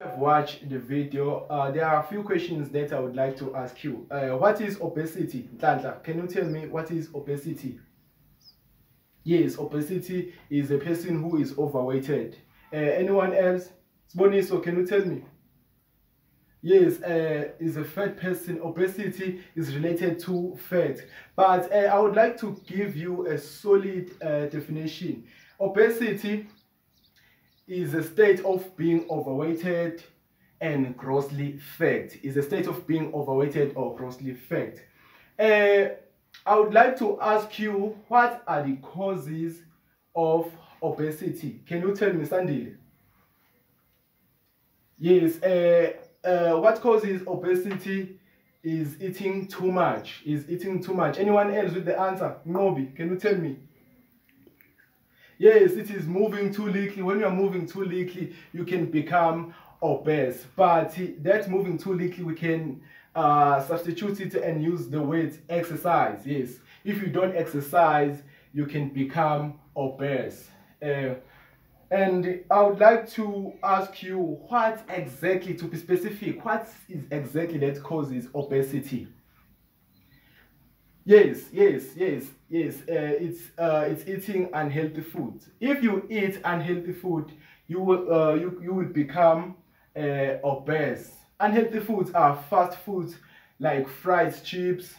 have watched the video, uh, there are a few questions that I would like to ask you. Uh, what is obesity? Tanta, can you tell me what is obesity? Yes, obesity is a person who is overweighted. Uh, anyone else? Boniso, can you tell me? Yes, uh, is a fat person. Obesity is related to fat. But uh, I would like to give you a solid uh, definition. Obesity is a state of being overweighted and grossly fat. Is a state of being overweighted or grossly fat. Uh, I would like to ask you what are the causes of obesity? Can you tell me, Sandile? Yes, uh, uh, what causes obesity is eating too much. Is eating too much. Anyone else with the answer? Nobi, can you tell me? Yes, it is moving too little. When you are moving too little, you can become obese. But that moving too little, we can uh, substitute it and use the word exercise. Yes, if you don't exercise, you can become obese. Uh, and I would like to ask you what exactly, to be specific, what is exactly that causes obesity? Yes, yes, yes, yes. Uh, it's uh, it's eating unhealthy food. If you eat unhealthy food, you will uh, you you will become uh, obese. Unhealthy foods are fast foods like fried chips,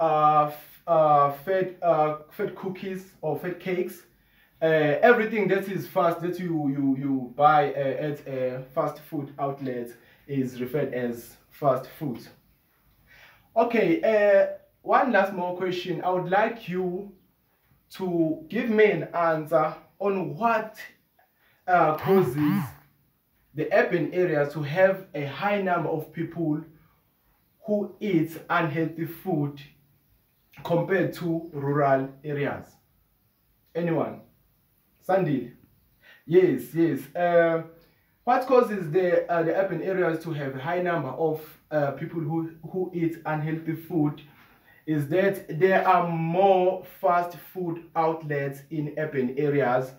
uh, uh, fat uh, fat cookies or fat cakes. Everything that is fast that you you you buy at a fast food outlet is referred as fast food. Okay. One last more question. I would like you to give me an answer on what uh, causes the urban areas to have a high number of people who eat unhealthy food compared to rural areas. Anyone? Sandile? Yes, yes. Uh, what causes the, uh, the urban areas to have a high number of uh, people who, who eat unhealthy food is that there are more fast food outlets in urban areas.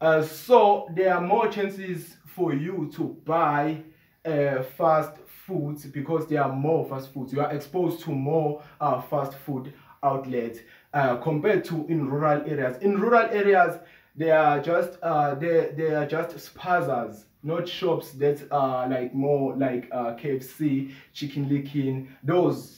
Uh, so there are more chances for you to buy uh, fast foods because there are more fast foods. You are exposed to more uh, fast food outlets uh, compared to in rural areas. In rural areas, they are just uh, they, they are just spazas not shops that are like more like uh, KFC, Chicken Licken, those